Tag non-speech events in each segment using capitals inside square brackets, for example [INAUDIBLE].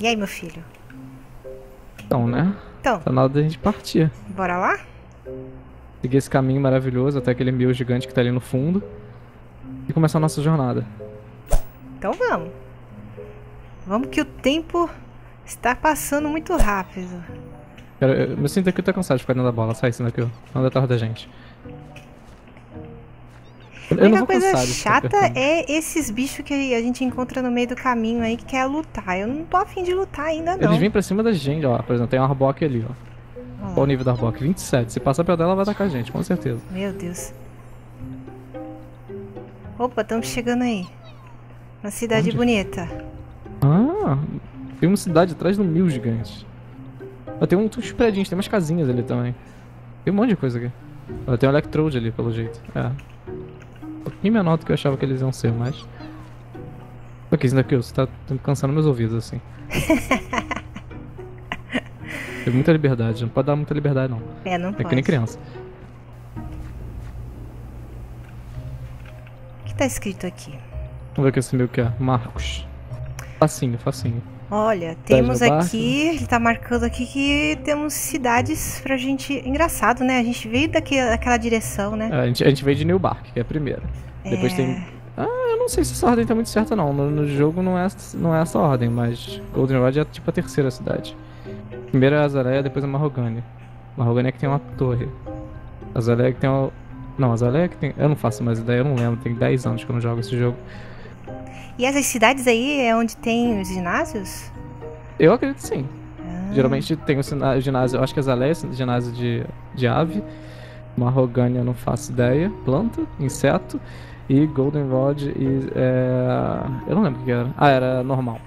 E aí, meu filho? Então, né? Então, Tá na hora da gente partir. bora lá? Seguir esse caminho maravilhoso até aquele mil gigante que tá ali no fundo. E começar a nossa jornada. Então vamos. Vamos que o tempo está passando muito rápido. Cara, eu me sinto aqui, eu tô cansado de ficar dentro da bola. Sai, ó. Anda atrás da gente. Eu, A única coisa chata é esses bichos que a gente encontra no meio do caminho aí que quer lutar. Eu não tô afim de lutar ainda, não. Eles vêm pra cima da gente, ó. Por exemplo, tem uma Arbok ali, ó. Qual o nível da Arbok? 27. Se passar perto dela, ela vai atacar a gente, com certeza. Meu Deus. Opa, estamos chegando aí. Uma cidade Onde? bonita. Ah, tem uma cidade atrás do mil gigante. Ó, tem um- uns prédios, tem umas casinhas ali também. Tem um monte de coisa aqui. Ó, tem um Electrode ali, pelo jeito. É. Pouquinho menor do que eu achava que eles iam ser, mas... Ok, isso daqui, você tá cansando meus ouvidos, assim. [LAUGHS] Tem muita liberdade, não pode dar muita liberdade, não. É, não É pode. que nem criança. O que tá escrito aqui? Vamos ver o que esse meu que é. Marcos. Facinho, facinho. Olha, temos no barco. aqui, ele tá marcando aqui que temos cidades pra gente. Engraçado, né? A gente veio daqui, daquela direção, né? É, a, gente, a gente veio de Newbark, que é a primeira. Depois É. tem. Ah, eu não sei se essa ordem tá muito certa não. No, no jogo não é, não é essa ordem, mas Goldenrod é tipo a terceira cidade. Primeiro é Azaleia, depois é Marrogane. Marrogane é que tem uma torre. Azaleia é que tem uma. Não, Azaleia é que tem. Eu não faço mais ideia, eu não lembro. Tem 10 anos que eu não jogo esse jogo. E essas cidades aí é onde tem os ginásios? Eu acredito sim. Ah, Geralmente tem o ginásio. Eu acho que é ginásio de, de ave. Marrogane eu não faço ideia. Planta, inseto. E Goldenrod e. É... Eu não lembro o que era. Ah, era normal.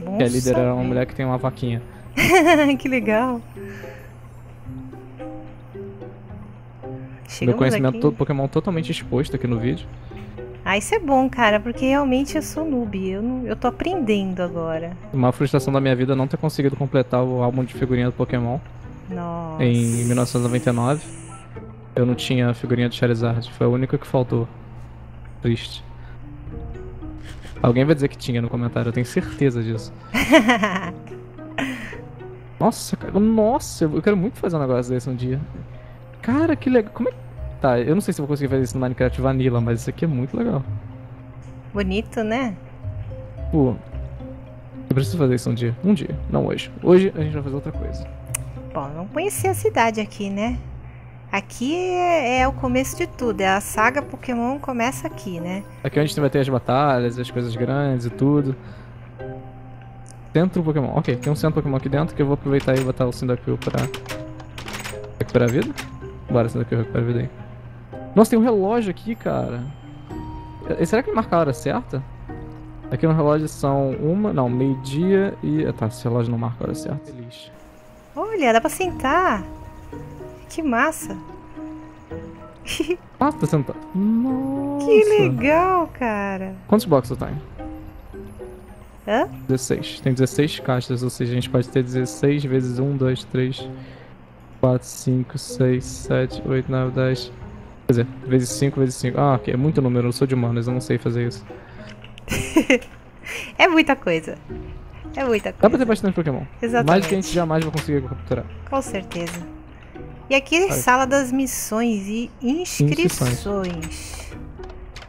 bom Que a líder era uma mulher que tem uma vaquinha. [LAUGHS] que legal. Meu Chegamos conhecimento aqui. todo Pokémon totalmente exposto aqui no vídeo. Ah, isso é bom, cara, porque realmente eu sou noob. Eu, não, eu tô aprendendo agora. Uma frustração da minha vida é não ter conseguido completar o álbum de figurinha do Pokémon Nossa. em 1999. Eu não tinha figurinha do Charizard, foi a única que faltou. Triste. Alguém vai dizer que tinha no comentário, eu tenho certeza disso. [LAUGHS] Nossa, cara, nossa, eu quero muito fazer um negócio desse um dia. Cara, que legal. Como é que. Tá, eu não sei se vou conseguir fazer isso no Minecraft Vanilla, mas isso aqui é muito legal. Bonito, né? Pô, eu preciso fazer isso um dia. Um dia, não hoje. Hoje a gente vai fazer outra coisa. Bom, vamos conhecer a cidade aqui, né? Aqui é, é o começo de tudo. É a saga Pokémon começa aqui, né? Aqui é onde vai ter as batalhas, as coisas grandes e tudo. Centro Pokémon. Ok, tem um centro Pokémon aqui dentro que eu vou aproveitar e botar o Cyndaquil pra recuperar a vida. Bora, Cyndaquil, recupera a vida aí. Nossa, tem um relógio aqui, cara. Eh, Será que ele marca a hora certa? Aqui no relógio são uma, não, meio-dia e... ah, Tá, esse relógio não marca a hora certa. Feliz. Olha, dá pra sentar. Que massa. Ah, tá sentado. Nossa. Que legal, cara. Quantos blocos você tem? Hã? 16. Tem 16 caixas, ou seja, a gente pode ter 16 vezes 1, 2, 3, 4, 5, 6, 7, 8, 9, 10. Quer dizer, vezes 5, vezes 5. Ah, ok, é muito número, eu sou de humanas, eu não sei fazer isso. [LAUGHS] É muita coisa. É muita Dá pra coisa. ter bastante Pokémon. Mais do que a Exatamente. gente jamais vai conseguir capturar. Com certeza. E aqui é sala das missões e inscrições. Inscrições.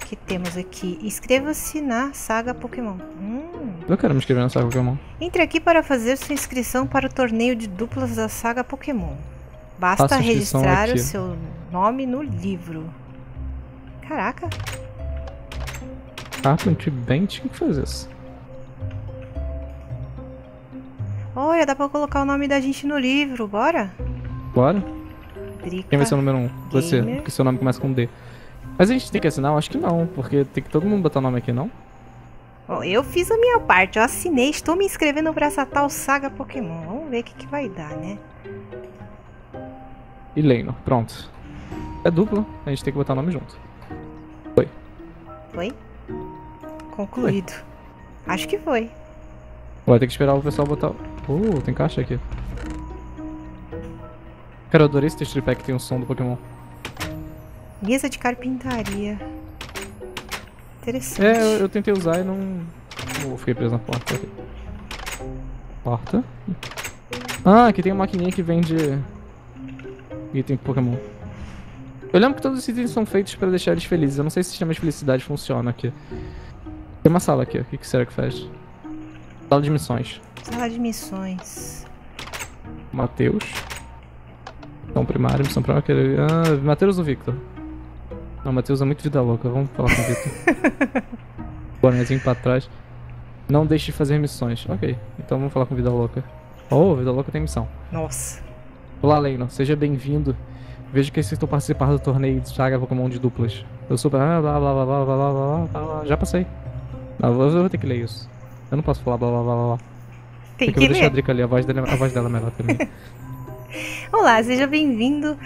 Que temos aqui. Inscreva-se na saga Pokémon. Hum. Eu quero me inscrever nessa Pokémon. Entre aqui para fazer sua inscrição para o torneio de duplas da saga Pokémon. Basta registrar aqui. o seu nome no livro. Caraca, Carpent bem tinha que fazer isso. olha, dá pra colocar o nome da gente no livro, bora? Bora? Drica. Quem vai ser o número 1? Um? Você, Gamer. porque seu nome começa com D. Mas a gente tem que assinar? Eu acho que não, porque tem que todo mundo botar nome aqui, não? Bom, eu fiz a minha parte, eu assinei, estou me inscrevendo para essa tal saga Pokémon. Vamos ver o que, que vai dar, né? E Leinor, pronto. É dupla, a gente tem que botar nome junto. Foi? Concluído. Acho que foi. Vai ter que esperar o pessoal botar. Uh, tem caixa aqui. Cara, eu adorei esse texture pack que tem o som do Pokémon. Mesa de carpintaria. Interessante. É, eu, eu tentei usar e não. Oh, fiquei preso na porta. Porta. Ah, aqui tem uma maquininha que vende item Pokémon. Eu lembro que todos os itens são feitos pra deixar eles felizes. Eu não sei se o sistema de felicidade funciona aqui. Tem uma sala aqui. O que, será que faz? Sala de missões. Sala de missões. Matheus. Missão primária, missão primária. Ah, Matheus ou Victor? Não, Matheus é muito vida louca. Vamos falar com o Victor. [LAUGHS] Bonezinho pra trás. Não deixe de fazer missões. Ok, então vamos falar com Vida Louca. Oh, Vida Louca tem missão. Nossa. Olá, Leno. Seja bem-vindo. Vejo que vocês estão participando do torneio de Saga Pokémon de duplas. Eu sou. Ah, blá blá blá blá blá blá blá blá blá. Já passei. Não, eu vou ter que ler isso. Eu não posso falar blá blá blá blá blá. Tem Porque que eu vou deixar a ler. Drica ali, a voz dela, a voz dela é melhor também. [LAUGHS] Olá, seja bem-vindo.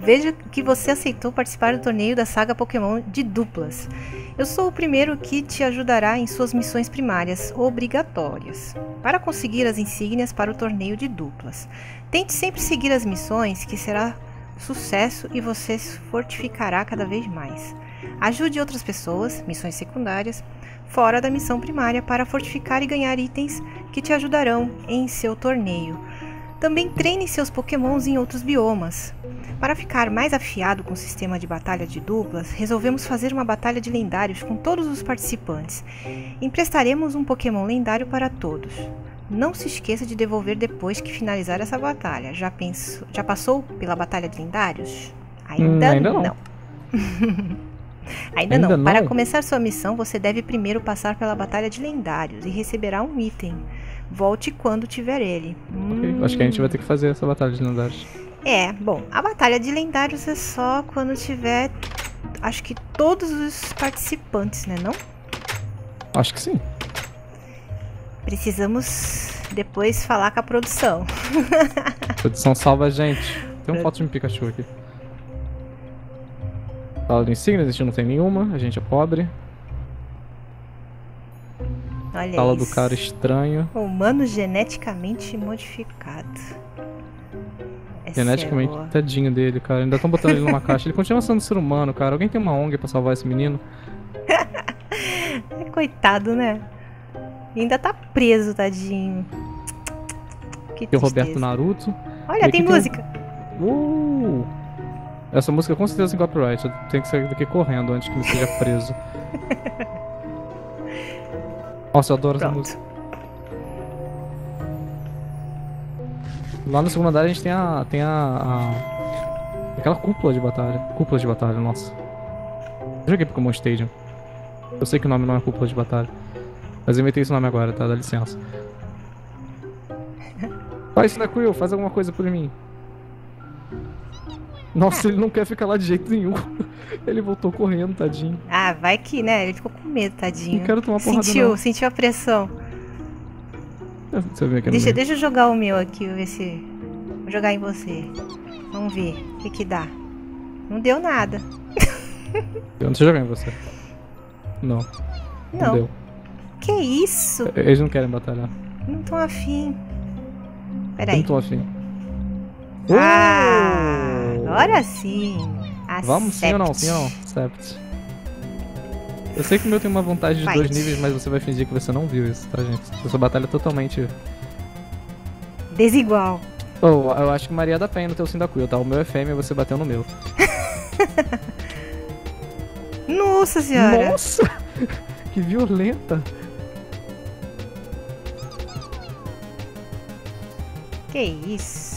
Vejo que você aceitou participar do torneio da saga Pokémon de duplas. Eu sou o primeiro que te ajudará em suas missões primárias obrigatórias para conseguir as insígnias para o torneio de duplas. Tente sempre seguir as missões, que será sucesso e você se fortificará cada vez mais. Ajude outras pessoas, missões secundárias, fora da missão primária para fortificar e ganhar itens que te ajudarão em seu torneio. Também treine seus pokémons em outros biomas. Para ficar mais afiado com o sistema de batalha de duplas, resolvemos fazer uma batalha de lendários com todos os participantes. Emprestaremos um pokémon lendário para todos. Não se esqueça de devolver depois que finalizar essa batalha. Já, pensou, já passou pela batalha de lendários? Ainda, Hum, ainda não. não. [LAUGHS] Ainda, Ainda não. Para não? começar sua missão, você deve primeiro passar pela batalha de lendários e receberá um item. Volte quando tiver ele. Ok, Acho que a gente vai ter que fazer essa batalha de lendários. É, bom, a batalha de lendários é só quando tiver, acho que todos os participantes, né, não? Acho que sim. Precisamos depois falar com a produção. [LAUGHS] Produção salva a gente. Tem um foto de um Pikachu aqui. Sala de insígnias, a gente não tem nenhuma, a gente é pobre. Olha Sala do isso. cara estranho. Humano geneticamente modificado. Essa é Geneticamente, boa. tadinho dele, cara. Ainda estão botando ele numa [LAUGHS] caixa. Ele continua sendo ser humano, cara. Alguém tem uma ONG pra salvar esse menino? [LAUGHS] Coitado, né? Ainda tá preso, tadinho. Que Tem o Roberto. Naruto. Olha, tem aqui tem música. Uh! Essa música com certeza tem copyright. Tenho que sair daqui correndo antes que ele seja preso. [LAUGHS] Nossa, eu adoro essa Pronto. música. Lá no segundo andar a gente tem a. tem a. a- aquela cúpula de batalha. Cúpula de batalha, nossa. Eu joguei Pokémon Stadium. Eu sei que o nome não é cúpula de batalha. Mas eu inventei esse nome agora, tá? Dá licença. [LAUGHS] Vai, Cyndaquil, faz alguma coisa por mim. Nossa, ele não quer ficar lá de jeito nenhum. Ele voltou correndo, tadinho. Ah, vai que, né? Ele ficou com medo, tadinho. Não quero tomar porrada sentiu, não. sentiu a pressão. Deixa no Deixa, eu jogar o meu aqui, ver se. Vou jogar em você. Vamos ver o que, que dá. Não deu nada. Eu não sei jogar em você. Não, não, Não. deu. Que isso? Eles não querem batalhar. Não tô afim. Peraí. não tô afim. Ah, Uh! agora sim. Vamos sim ou não? Sim ou não? Sept. Eu sei que o meu tem uma vantagem de Fight. dois níveis, mas você vai fingir que você não viu isso, tá, gente? Essa batalha é totalmente. Desigual. Oh, eu acho que Maria dá pé no teu Cyndaquil, tá? O meu é fêmea e você bateu no meu. [LAUGHS] Nossa senhora. Nossa! [LAUGHS] que violenta! Que isso?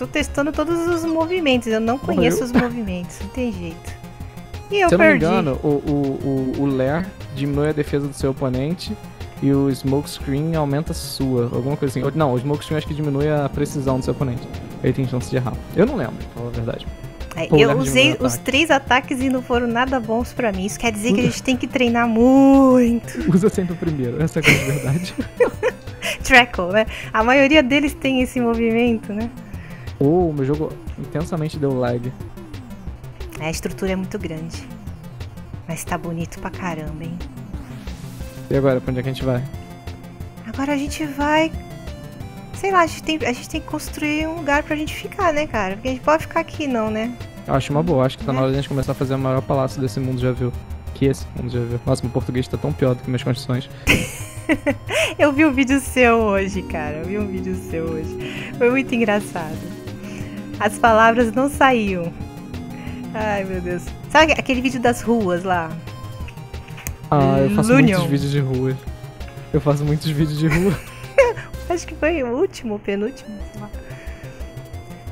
Estou testando todos os movimentos. Eu não conheço os movimentos. Não tem jeito. E eu Se eu não me engano, o, o, o, o Lair diminui a defesa do seu oponente e o Smokescreen aumenta a sua, alguma coisa assim. Não, o Smokescreen acho que diminui a precisão do seu oponente. Aí tem chance de errar. Eu não lembro, pra falar a verdade. É, eu usei os três ataques e não foram nada bons pra mim. Isso quer dizer que a gente tem que treinar muito. [LAUGHS] Usa sempre o primeiro, essa é a grande verdade. [LAUGHS] Trackle, né? A maioria deles tem esse movimento, né? Ou o meu jogo intensamente deu lag. A estrutura é muito grande. Mas tá bonito pra caramba, hein? E agora, pra onde é que a gente vai? Agora a gente vai. Sei lá, a gente, tem, a gente tem que construir um lugar pra gente ficar, né, cara? Porque a gente pode ficar aqui, não, né? Eu acho uma boa, acho que tá É. na hora de a gente começar a fazer o maior palácio desse mundo já viu. Que esse mundo já viu. Nossa, meu português tá tão pior do que minhas condições. [LAUGHS] eu vi um vídeo seu hoje, cara. Eu vi um vídeo seu hoje. Foi muito engraçado. As palavras não saíam. Ai, meu Deus. Sabe aquele vídeo das ruas lá? Ah, eu faço Lunion. muitos vídeos de rua. Eu faço muitos vídeos de rua. [LAUGHS] Acho que foi o último, o penúltimo, sei lá.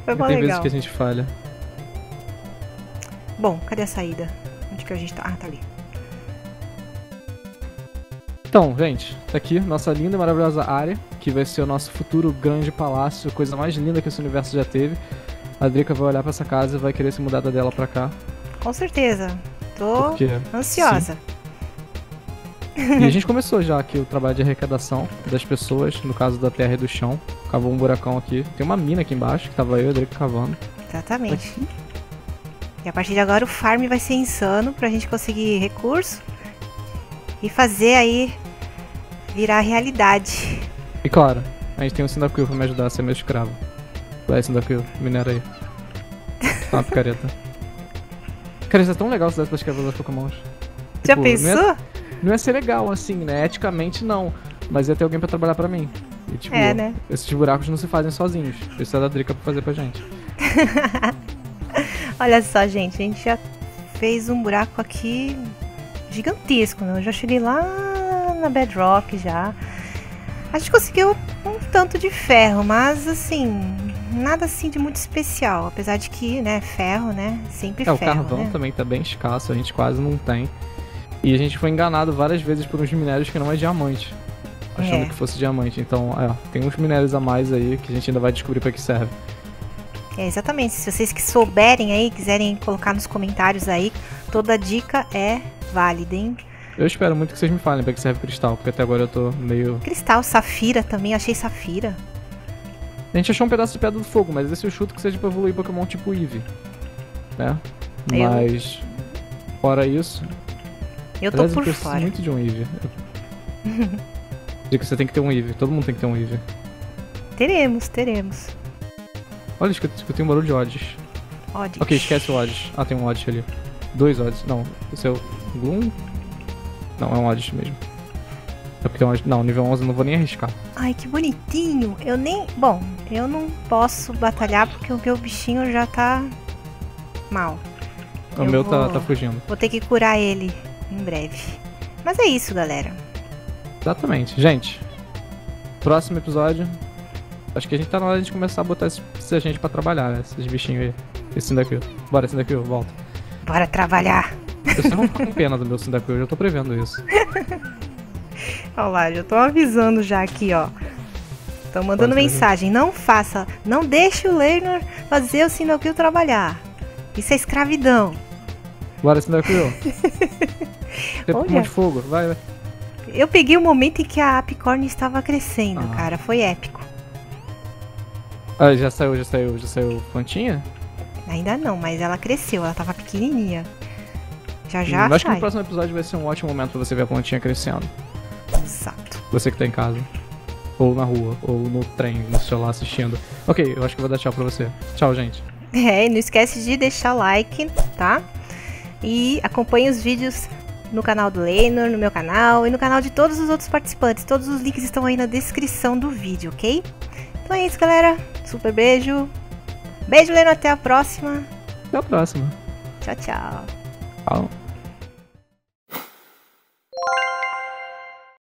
Foi bom Tem legal. vezes que a gente falha. Bom, cadê a saída? Onde que a gente tá? Ah, tá ali. Então, gente, tá aqui nossa linda e maravilhosa área, que vai ser o nosso futuro grande palácio, coisa mais linda que esse universo já teve. A Drica vai olhar para essa casa e vai querer se mudar dela para cá. Com certeza. Tô Porque, ansiosa. Sim. E a gente começou já aqui o trabalho de arrecadação das pessoas, no caso da terra e do chão. Cavou um buracão aqui. Tem uma mina aqui embaixo, que tava eu e a Drica cavando. Exatamente. Aqui. E a partir de agora o farm vai ser insano pra gente conseguir recurso e fazer aí virar realidade. E claro, a gente tem um Sindacuil pra me ajudar a ser meu escravo. Vai, Sindacuil, minera aí. Tá uma picareta. Cara, isso é tão legal se desse pra escrever os Pokémons. Já tipo, pensou? Não ia, não ia ser legal assim, né? Eticamente não. Mas ia ter alguém pra trabalhar pra mim. E, tipo, é, né? esses buracos não se fazem sozinhos. Isso é da Drica pra fazer pra gente. [LAUGHS] Olha só, gente. A gente já fez um buraco aqui gigantesco, né? Eu já cheguei lá na Bedrock já. A gente conseguiu um tanto de ferro, mas assim, nada assim de muito especial. Apesar de que, né, ferro, né? Sempre é, ferro. O carvão né? também tá bem escasso, a gente quase não tem. E a gente foi enganado várias vezes por uns minérios que não é diamante. Achando é. que fosse diamante. Então, é, tem uns minérios a mais aí que a gente ainda vai descobrir para que serve. É, exatamente. Se vocês que souberem aí, quiserem colocar nos comentários aí, toda dica é válida, hein? Eu espero muito que vocês me falem pra que serve cristal, porque até agora eu tô meio. Cristal, safira também, achei safira. A gente achou um pedaço de pedra do fogo, mas esse eu chuto que seja pra evoluir Pokémon tipo Eevee. Né? Eu... Mas. Fora isso. Eu tô por eu fora. muito de um Eevee. [LAUGHS] Digo que você tem que ter um Eevee, todo mundo tem que ter um Eevee. Teremos, teremos. Olha, eu, eu tenho um barulho de odds. Odds. Ok, esquece o odds. Ah, tem um odds ali. Dois odds. Não, esse é o Gloom? Não, é um odds mesmo. É porque é Não, nível 11 eu não vou nem arriscar. Ai, que bonitinho. Eu nem... Bom, eu não posso batalhar porque o meu bichinho já tá mal. O eu meu tá, vou... tá, tá fugindo. Vou ter que curar ele em breve. Mas é isso, galera. Exatamente. Gente, próximo episódio. Acho que a gente tá na hora de começar a botar esse, esse gente pra trabalhar, né? Esses bichinhos aí. Esse daqui. Bora, esse daqui, volta. Bora trabalhar. Eu só não fico [LAUGHS] com pena do meu Sindacuil, eu já tô prevendo isso. [LAUGHS] Olha lá, já tô avisando já aqui, ó. Tô mandando Pode mensagem, não faça, não deixe o Leonor fazer o Sindacuil trabalhar. Isso é escravidão. Bora, [LAUGHS] um monte de fogo, vai, vai. Eu peguei o momento em que a Apicorn estava crescendo, ah. cara, foi épico. Ah, já saiu, já saiu, já saiu plantinha? Ainda não, mas ela cresceu, ela tava pequenininha. Já já. Hum, acho que no próximo episódio vai ser um ótimo momento pra você ver a plantinha crescendo. Você que tá em casa. Ou na rua, ou no trem, no celular assistindo. Ok, eu acho que vou dar tchau pra você. Tchau, gente. É, e não esquece de deixar o like, tá? E acompanhe os vídeos no canal do Leinor, no meu canal e no canal de todos os outros participantes. Todos os links estão aí na descrição do vídeo, ok? Então é isso, galera. Super beijo. Beijo, Leno. Até a próxima. Até a próxima. Tchau, tchau. Tchau.